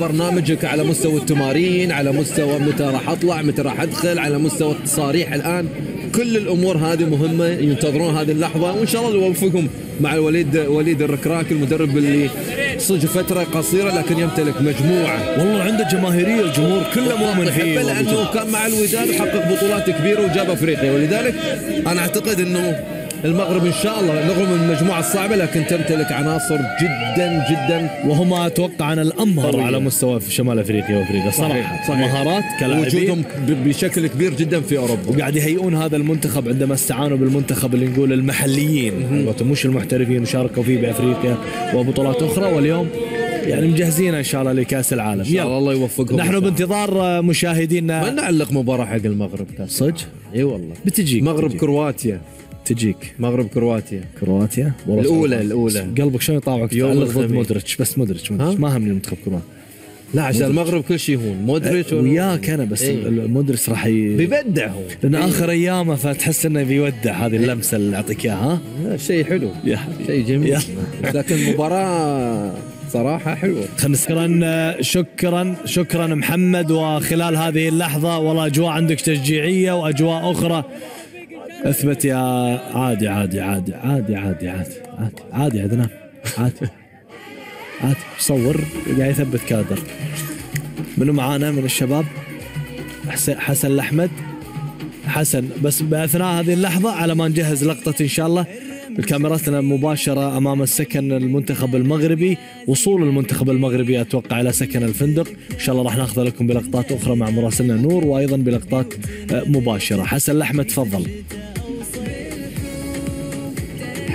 برنامجك على مستوى التمارين على مستوى متى راح أطلع متى راح أدخل على مستوى التصاريح الآن. كل الأمور هذه مهمة ينتظرون هذه اللحظة وإن شاء الله يوفقهم مع الوليد وليد الركراك المدرب اللي صدق فترة قصيرة لكن يمتلك مجموعة. والله عنده جماهيرية الجمهور كله مؤمن فيه لأنه كان مع الوداد وحقق بطولات كبيرة وجاب أفريقيا. ولذلك أنا أعتقد إنه المغرب إن شاء الله رغم المجموعة الصعبة لكن تمتلك عناصر جدا جدا وهم أتوقع أنا الأمهر. على مستوى في شمال أفريقيا وأفريقيا. صراحة صحيح. مهارات كلاعبين. وجودهم بشكل كبير جدا في أوروبا. وقاعد يهيئون هذا المنتخب عندما استعانوا بالمنتخب اللي نقول المحليين. مش المحترفين وشاركوا فيه بأفريقيا وبطولات أخرى واليوم يعني مجهزين إن شاء الله لكأس العالم. إن شاء الله الله يوفقهم نحن بانتظار مشاهدينا. ما نعلق مباراة حق المغرب صدق؟ إي والله. بتجيك. مغرب. كرواتيا. تجيك. مغرب كرواتيا. كرواتيا؟ والله الأولى صراحة. الأولى. قلبك شلون يطاوعك يوم ضد. مودريتش. بس مودريتش؟ ما همني المنتخب كرواتيا. لا عشان المغرب كل شيء هون. مودريتش ولا- وياك أنا بس إيه. مودريتش راح ي... بيبدع هو. لأن آخر أيامه فتحس إنه بيودع. هذه اللمسة اللي أعطيك إياها شيء حلو. شيء جميل. لكن المباراه صراحة حلوة. خلينا شكرا شكرا شكرا محمد. وخلال هذه اللحظة والله اجواء عندك تشجيعية وأجواء أخرى. أثبت يا عادي عادي عادي عادي عادي عادي عادي عادي عدنان عادي. عادي صور قاعد يثبت كادر. منو معانا من الشباب؟ حسن حسن الأحمد. حسن بس بأثناء هذه اللحظة على ما نجهز لقطة إن شاء الله. الكاميراتنا مباشرة أمام السكن المنتخب المغربي وصول المنتخب المغربي أتوقع إلى سكن الفندق. إن شاء الله راح نأخذ لكم بلقطات أخرى مع مراسلنا نور وأيضا بلقطات آه، مباشرة. حسن الأحمد تفضل.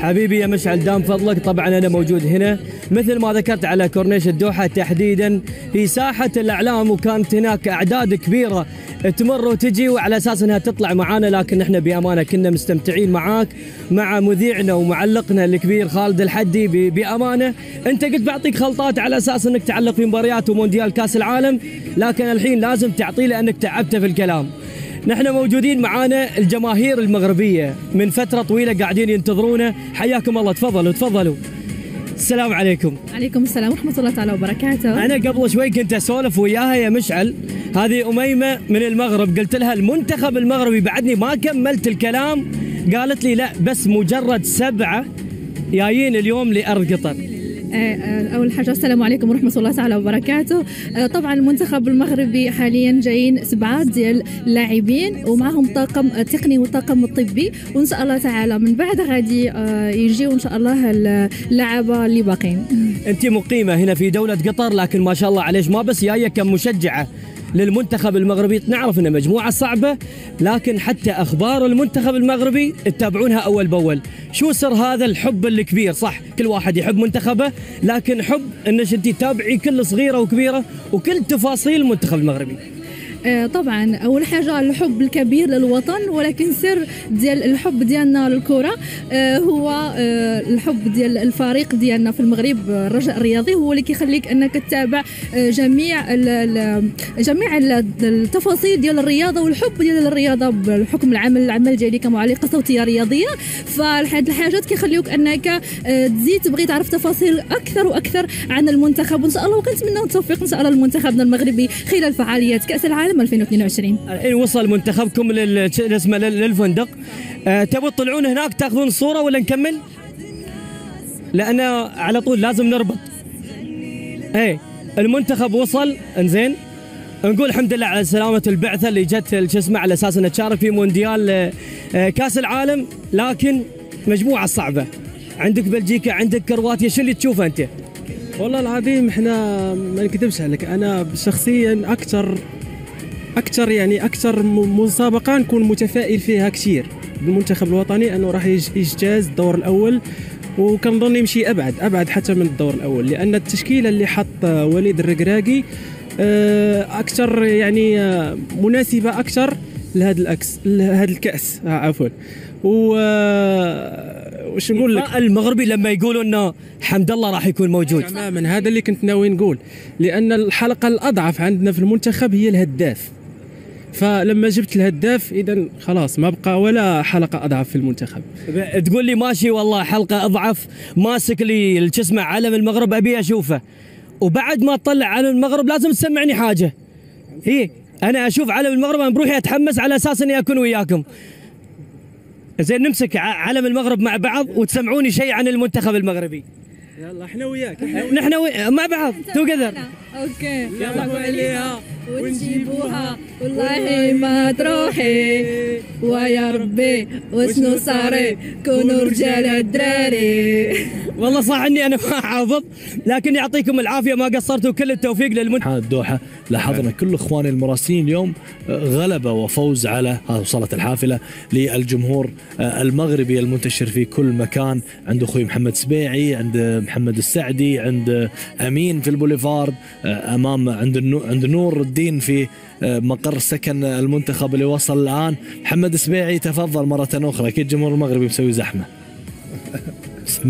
حبيبي يا مشعل دام فضلك. طبعا أنا موجود هنا. مثل ما ذكرت على كورنيش الدوحة تحديدا في ساحة الأعلام وكانت هناك أعداد كبيرة تمر وتجي وعلى أساس إنها تطلع معانا لكن إحنا بأمانة كنا مستمتعين معاك مع مذيعنا ومعلقنا الكبير خالد الحدي بأمانة. أنت قلت بعطيك خلطات على أساس إنك تعلق في مباريات ومونديال كأس العالم لكن الحين لازم تعطيه لأنك تعبته في الكلام. نحن موجودين معانا الجماهير المغربية من فترة طويلة قاعدين ينتظرونا. حياكم الله. تفضلوا تفضلوا. السلام عليكم. عليكم السلام ورحمة الله تعالى وبركاته. أنا قبل شوي كنت أسولف وياها يا مشعل. هذه أميمة من المغرب. قلت لها المنتخب المغربي بعدني ما كملت الكلام. قالت لي لا بس مجرد سبعة جايين اليوم لأرض قطر آه، آه، أول حاجة السلام عليكم ورحمة الله تعالى وبركاته. آه، طبعا المنتخب المغربي حاليا جايين سبعة ديال اللاعبين ومعهم طاقم تقني وطاقم طبي وإن شاء الله تعالى من بعد غادي يجيو إن شاء الله اللعبة اللي باقين أنت مقيمة هنا في دولة قطر لكن ما شاء الله عليك ما بس جاية كمشجعة للمنتخب المغربي. نعرف انه مجموعة صعبة لكن حتى أخبار المنتخب المغربي تتابعونها أول بأول. شو سر هذا الحب الكبير؟ صح كل واحد يحب منتخبه لكن حب إنك أنت تتابعي كل صغيرة وكبيرة وكل تفاصيل المنتخب المغربي. طبعا أول حاجة الحب الكبير للوطن ولكن سر ديال الحب ديالنا للكرة آه، هو آه، الحب ديال الفريق ديالنا في المغرب آه، الرجاء الرياضي هو اللي كيخليك أنك تتابع آه، جميع ال- جميع ال- التفاصيل ديال الرياضة والحب ديال الرياضة بحكم العمل العمل ديالي كمعلقة صوتية رياضية. فهاد الحاجات كيخليوك أنك آه، تزيد تبغي تعرف تفاصيل أكثر وأكثر عن المنتخب. وإن شاء الله وكنتمنى التوفيق إن شاء الله لمنتخبنا المغربي خلال فعاليات كأس العالم. 2022 الحين وصل منتخبكم لل شو اسمه لل- للفندق أه تبوا تطلعون هناك تاخذون صورة ولا نكمل؟ لأن على طول لازم نربط. إيه المنتخب وصل إنزين نقول الحمد لله على سلامة البعثة اللي جت شو اسمه على أساس انها تشارك في مونديال آه، آه، كأس العالم لكن مجموعة صعبة. عندك بلجيكا عندك كرواتيا شو اللي تشوفه أنت؟ والله العظيم إحنا ما نكذبش عليك أنا شخصيا أكثر أكثر يعني أكثر مسابقة نكون متفائل فيها كثير. بالمنتخب الوطني أنه راح يج- يجتاز الدور الأول وكنظن يمشي أبعد أبعد حتى من الدور الأول لأن التشكيلة اللي حط وليد الركراكي آه، أكثر يعني آه، مناسبة أكثر لهذا الاكس لهذا الكأس. آه، عفوا. و وش نقول لك؟ المغربي لما يقولوا إنه حمد الله راح يكون موجود. تماما هذا اللي كنت ناوي نقول لأن الحلقة الأضعف عندنا في المنتخب هي الهداف. فلما جبت الهداف اذا خلاص ما بقى ولا حلقة أضعف في المنتخب. تقول لي ماشي والله حلقة أضعف ماسك لي شو اسمه علم المغرب أبي أشوفه. وبعد ما تطلع علم المغرب لازم تسمعني حاجة. هي أنا أشوف علم المغرب أنا بروحي أتحمس على أساس إني أكون وياكم. زين نمسك ع- علم المغرب مع بعض وتسمعوني شيء عن المنتخب المغربي. يلا إحنا وياك نحن و- مع بعض توجذر أوكي. يلا عليها ونجيبوها والله ما تروحي. ويا ربي وشنو صاري؟ كونوا رجال الدراري. والله صح إني أنا ما حافظ لكن يعطيكم العافية ما قصرتوا كل التوفيق للمنتخب اتحاد الدوحه لاحظنا كل إخواني المراسلين اليوم آه، غلبة وفوز على ها وصلت الحافلة للجمهور آه، المغربي المنتشر في كل مكان عند أخوي محمد سبيعي عند محمد السعدي عند أمين في البوليفارد آه، أمام عند عند نور الدين في آه، مقر سكن المنتخب اللي وصل الآن. محمد سبيعي تفضل مرة أخرى. أكيد الجمهور المغربي مسوي زحمة.